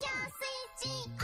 加 cg